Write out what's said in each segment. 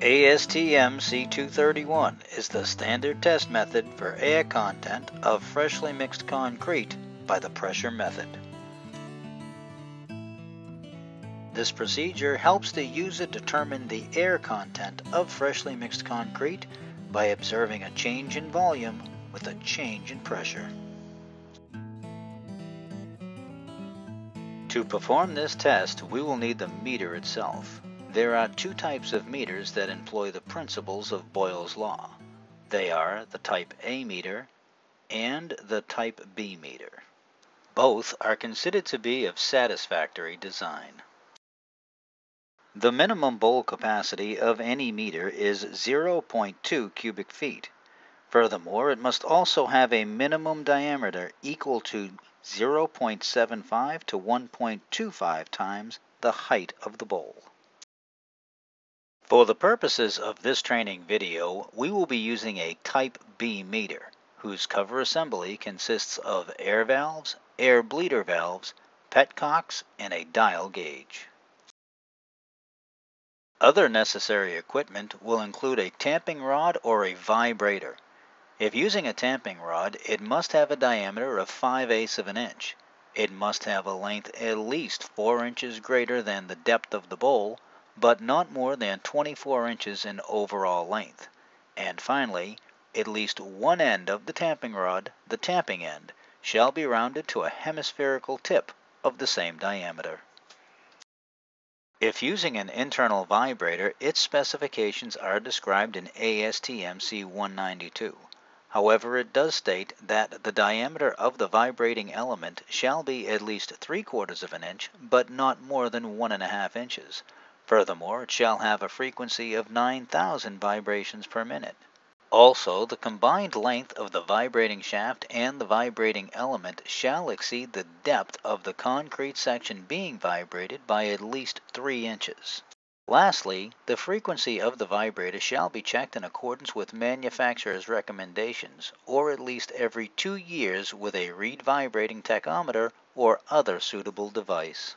ASTM C231 is the standard test method for air content of freshly mixed concrete by the pressure method. This procedure helps the user determine the air content of freshly mixed concrete by observing a change in volume with a change in pressure. To perform this test, we will need the meter itself. There are two types of meters that employ the principles of Boyle's law. They are the type A meter and the type B meter. Both are considered to be of satisfactory design. The minimum bowl capacity of any meter is 0.2 cubic feet. Furthermore, it must also have a minimum diameter equal to 0.75 to 1.25 times the height of the bowl. For the purposes of this training video, we will be using a Type B meter, whose cover assembly consists of air valves, air bleeder valves, petcocks, and a dial gauge. Other necessary equipment will include a tamping rod or a vibrator. If using a tamping rod, it must have a diameter of 5 eighths of an inch. It must have a length at least 4 inches greater than the depth of the bowl, but not more than 24 inches in overall length. And finally, at least one end of the tamping rod, the tamping end, shall be rounded to a hemispherical tip of the same diameter. If using an internal vibrator, its specifications are described in ASTM C192. However, it does state that the diameter of the vibrating element shall be at least 3 quarters of an inch, but not more than 1.5 inches. Furthermore, it shall have a frequency of 9,000 vibrations per minute. Also, the combined length of the vibrating shaft and the vibrating element shall exceed the depth of the concrete section being vibrated by at least 3 inches. Lastly, the frequency of the vibrator shall be checked in accordance with manufacturer's recommendations, or at least every two years with a reed vibrating tachometer or other suitable device.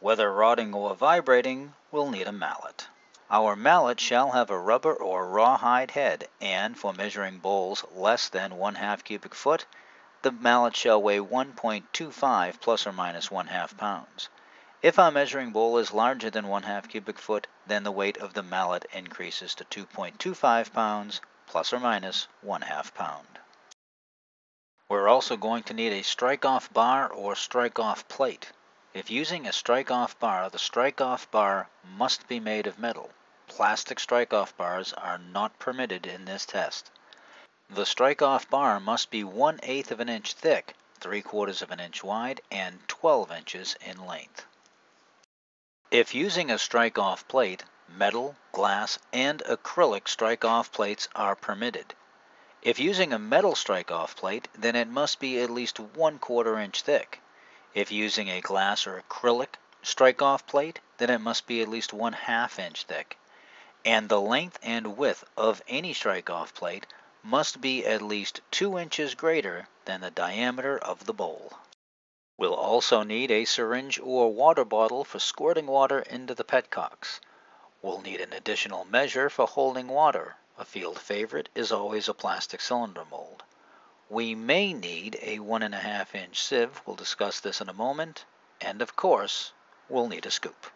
Whether rodding or vibrating, we'll need a mallet. Our mallet shall have a rubber or rawhide head, and for measuring bowls less than 1 2 cubic foot, the mallet shall weigh 1.25 plus or minus 1 2 pounds. If our measuring bowl is larger than 1 2 cubic foot, then the weight of the mallet increases to 2.25 pounds plus or minus 1 2 pound. We're also going to need a strike-off bar or strike-off plate. If using a strike-off bar, the strike-off bar must be made of metal. Plastic strike-off bars are not permitted in this test. The strike-off bar must be 1 8 of an inch thick, 3 quarters of an inch wide, and 12 inches in length. If using a strike-off plate, metal, glass, and acrylic strike-off plates are permitted. If using a metal strike-off plate, then it must be at least 1 quarter inch thick. If using a glass or acrylic strike-off plate, then it must be at least one half inch thick. And the length and width of any strike-off plate must be at least 2 inches greater than the diameter of the bowl. We'll also need a syringe or water bottle for squirting water into the petcocks. We'll need an additional measure for holding water. A field favorite is always a plastic cylinder mold. We may need a 1.5 inch sieve, we'll discuss this in a moment, and of course, we'll need a scoop.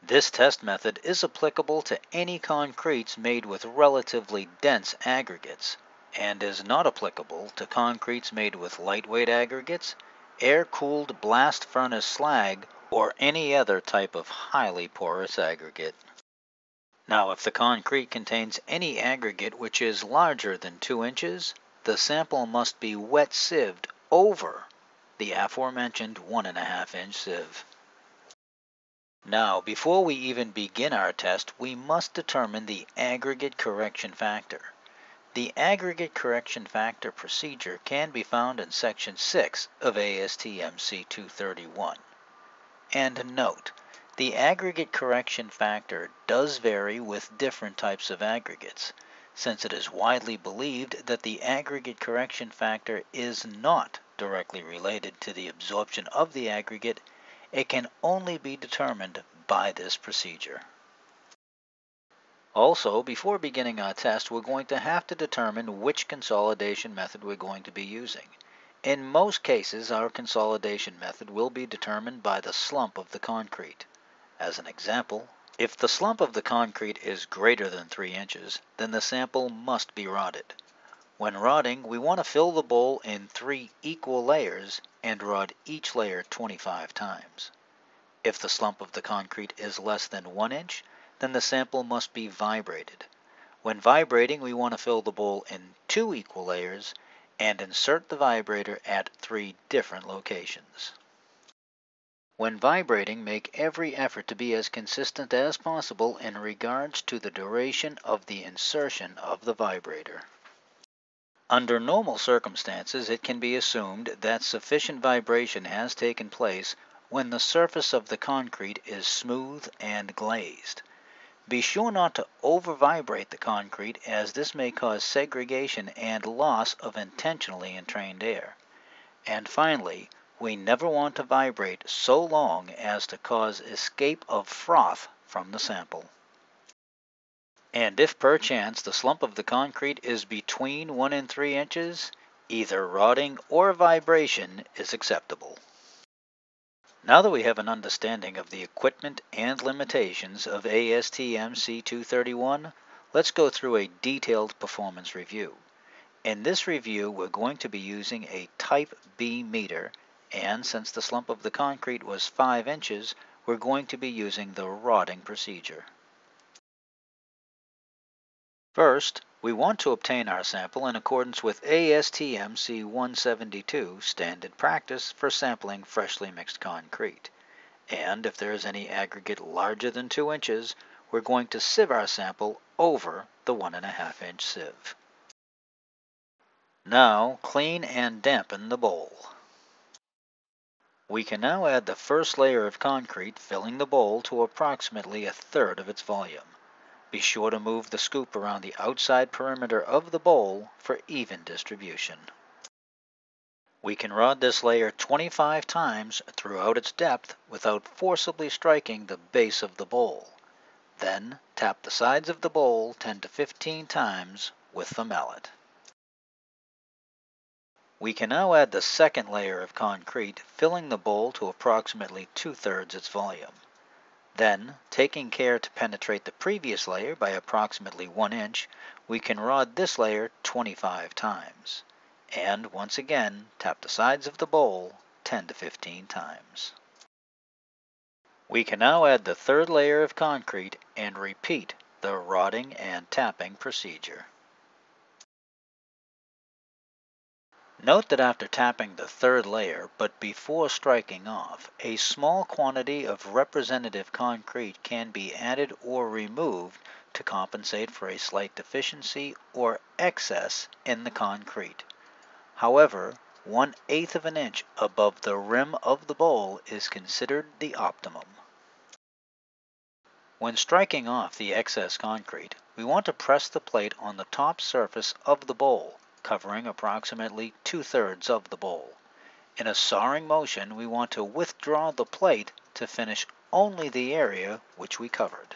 This test method is applicable to any concretes made with relatively dense aggregates, and is not applicable to concretes made with lightweight aggregates, air-cooled blast furnace slag, or any other type of highly porous aggregate. Now if the concrete contains any aggregate which is larger than 2 inches, the sample must be wet sieved over the aforementioned 1.5 inch sieve. Now before we even begin our test, we must determine the aggregate correction factor. The aggregate correction factor procedure can be found in section 6 of ASTM C231. And note, the aggregate correction factor does vary with different types of aggregates, since it is widely believed that the aggregate correction factor is not directly related to the absorption of the aggregate, it can only be determined by this procedure. Also, before beginning our test, we're going to have to determine which consolidation method we're going to be using. In most cases, our consolidation method will be determined by the slump of the concrete. As an example, if the slump of the concrete is greater than 3 inches, then the sample must be rodded. When rodding, we want to fill the bowl in three equal layers and rod each layer 25 times. If the slump of the concrete is less than 1 inch, then the sample must be vibrated. When vibrating, we want to fill the bowl in two equal layers and insert the vibrator at three different locations. When vibrating, make every effort to be as consistent as possible in regards to the duration of the insertion of the vibrator. Under normal circumstances, it can be assumed that sufficient vibration has taken place when the surface of the concrete is smooth and glazed. Be sure not to over-vibrate the concrete as this may cause segregation and loss of intentionally entrained air. And finally, we never want to vibrate so long as to cause escape of froth from the sample. And if perchance the slump of the concrete is between 1 and 3 inches, either rodding or vibration is acceptable. Now that we have an understanding of the equipment and limitations of ASTM C231, let's go through a detailed performance review. In this review, we're going to be using a Type B meter, and since the slump of the concrete was 5 inches, we're going to be using the rodding procedure. First, we want to obtain our sample in accordance with ASTM C172 standard practice for sampling freshly mixed concrete. And if there is any aggregate larger than 2 inches, we're going to sieve our sample over the 1.5 inch sieve. Now clean and dampen the bowl. We can now add the first layer of concrete filling the bowl to approximately a third of its volume. Be sure to move the scoop around the outside perimeter of the bowl for even distribution. We can rod this layer 25 times throughout its depth without forcibly striking the base of the bowl. Then tap the sides of the bowl 10 to 15 times with the mallet. We can now add the second layer of concrete, filling the bowl to approximately two-thirds its volume. Then, taking care to penetrate the previous layer by approximately 1 inch, we can rod this layer 25 times. And once again, tap the sides of the bowl 10 to 15 times. We can now add the third layer of concrete and repeat the rodding and tapping procedure. Note that after tapping the third layer, but before striking off, a small quantity of representative concrete can be added or removed to compensate for a slight deficiency or excess in the concrete. However, one eighth of an inch above the rim of the bowl is considered the optimum. When striking off the excess concrete, we want to press the plate on the top surface of the bowl covering approximately two-thirds of the bowl. In a sawing motion, we want to withdraw the plate to finish only the area which we covered.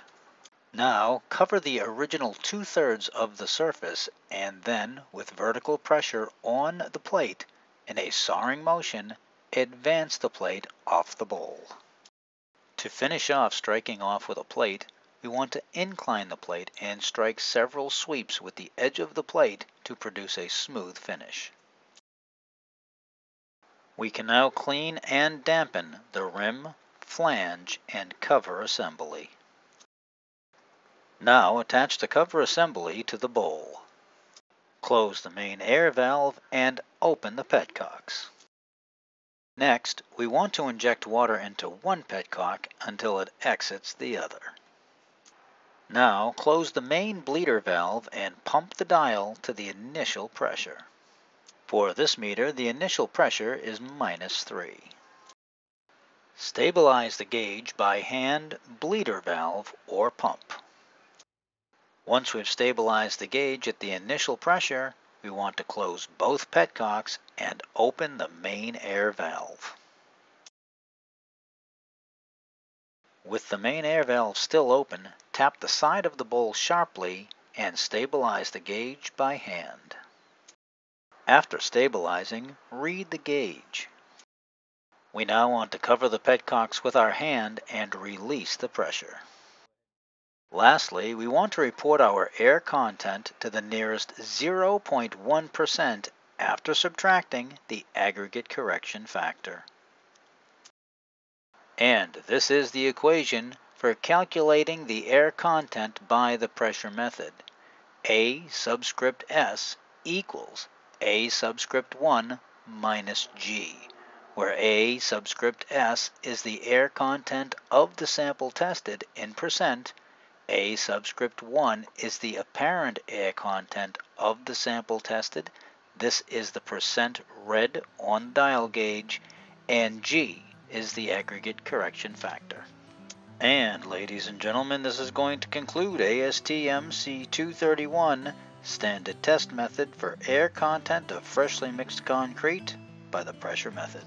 Now, cover the original two-thirds of the surface and then, with vertical pressure on the plate, in a sawing motion, advance the plate off the bowl. To finish off striking off with a plate, we want to incline the plate and strike several sweeps with the edge of the plate to produce a smooth finish. We can now clean and dampen the rim, flange, and cover assembly. Now attach the cover assembly to the bowl. Close the main air valve and open the petcocks. Next, we want to inject water into one petcock until it exits the other. Now close the main bleeder valve and pump the dial to the initial pressure. For this meter, the initial pressure is minus 3. Stabilize the gauge by hand, bleeder valve, or pump. Once we've stabilized the gauge at the initial pressure, we want to close both petcocks and open the main air valve. With the main air valve still open, tap the side of the bowl sharply and stabilize the gauge by hand. After stabilizing, read the gauge. We now want to cover the petcocks with our hand and release the pressure. Lastly, we want to report our air content to the nearest 0.1% after subtracting the aggregate correction factor. And this is the equation for calculating the air content by the pressure method. A subscript S equals A subscript 1 minus G where A subscript S is the air content of the sample tested in percent, A subscript 1 is the apparent air content of the sample tested, this is the percent read on dial gauge, and G is the aggregate correction factor. And ladies and gentlemen, this is going to conclude ASTM C231 standard test method for air content of freshly mixed concrete by the pressure method.